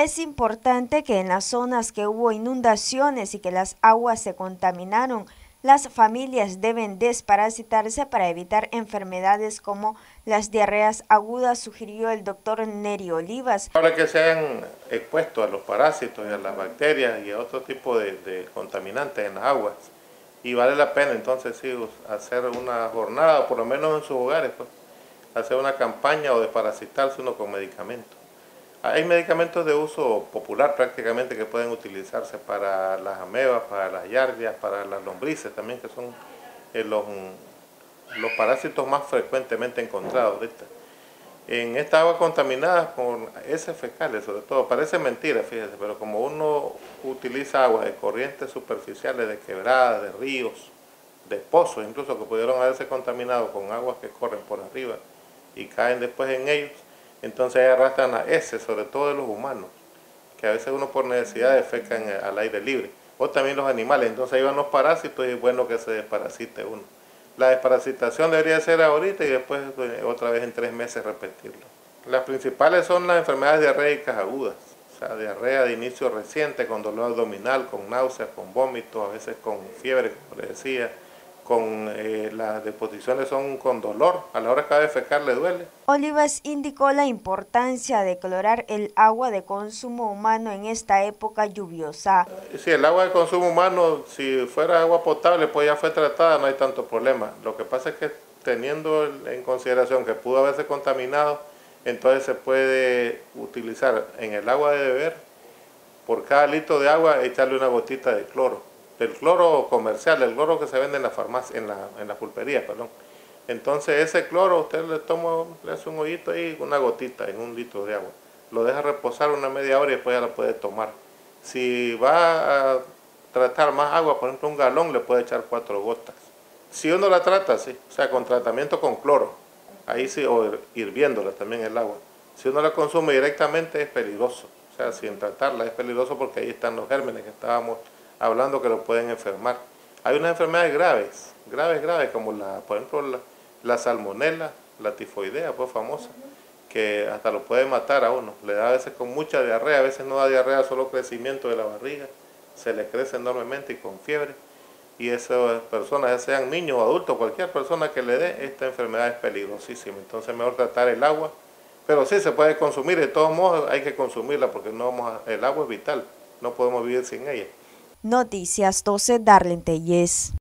Es importante que en las zonas que hubo inundaciones y que las aguas se contaminaron, las familias deben desparasitarse para evitar enfermedades como las diarreas agudas, sugirió el doctor Neri Olivas. Ahora que se han expuesto a los parásitos y a las bacterias y a otro tipo de, contaminantes en las aguas, y vale la pena entonces sí hacer una jornada, por lo menos en sus hogares, pues, hacer una campaña o desparasitarse uno con medicamentos. Hay medicamentos de uso popular prácticamente que pueden utilizarse para las amebas, para las yardias, para las lombrices también, que son eh, los, los parásitos más frecuentemente encontrados. En esta agua contaminada con heces fecales, sobre todo, parece mentira, fíjese, pero como uno utiliza agua de corrientes superficiales, de quebradas, de ríos, de pozos, incluso que pudieron haberse contaminado con aguas que corren por arriba y caen después en ellos, entonces arrastran a ese, sobre todo de los humanos, que a veces uno por necesidad defecan al aire libre, o también los animales, entonces ahí van los parásitos y es bueno que se desparasite uno. La desparasitación debería ser ahorita y después pues, otra vez en tres meses repetirlo. Las principales son las enfermedades diarreicas agudas, o sea, diarrea de inicio reciente, con dolor abdominal, con náuseas, con vómito, a veces con fiebre, como le decía, con eh, las deposiciones son con dolor, a la hora que de defecar le duele. Olivas indicó la importancia de clorar el agua de consumo humano en esta época lluviosa. Si el agua de consumo humano, si fuera agua potable, pues ya fue tratada, no hay tanto problema. Lo que pasa es que teniendo en consideración que pudo haberse contaminado, entonces se puede utilizar en el agua de beber, por cada litro de agua, echarle una gotita de cloro del cloro comercial, el cloro que se vende en la farmacia, en la, en la pulpería, perdón. Entonces ese cloro usted le toma, le hace un hoyito ahí, una gotita en un litro de agua. Lo deja reposar una media hora y después ya la puede tomar. Si va a tratar más agua, por ejemplo un galón, le puede echar cuatro gotas. Si uno la trata, sí, o sea, con tratamiento con cloro, ahí sí, o hirviéndola también el agua. Si uno la consume directamente es peligroso, o sea, sin tratarla es peligroso porque ahí están los gérmenes que estábamos hablando que lo pueden enfermar. Hay unas enfermedades graves, graves, graves, como la, por ejemplo la, la salmonela, la tifoidea, pues famosa, que hasta lo puede matar a uno. Le da a veces con mucha diarrea, a veces no da diarrea, solo crecimiento de la barriga, se le crece enormemente y con fiebre. Y esas personas, ya sean niños o adultos, cualquier persona que le dé, esta enfermedad es peligrosísima. Entonces mejor tratar el agua, pero sí se puede consumir, de todos modos hay que consumirla porque no vamos el agua es vital, no podemos vivir sin ella. Noticias 12 Darlene Telles.